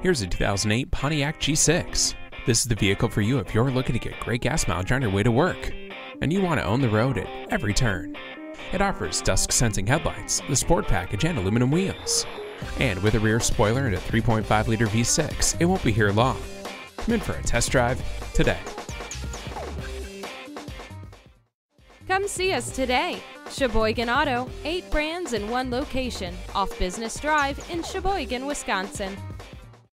Here's a 2008 Pontiac G6. This is the vehicle for you if you're looking to get great gas mileage on your way to work, and you want to own the road at every turn. It offers dusk sensing headlights, the sport package, and aluminum wheels. And with a rear spoiler and a 3.5 liter V6, it won't be here long. Come in for a test drive today. Come see us today. Sheboygan Auto, eight brands in one location, off Business Drive in Sheboygan, Wisconsin.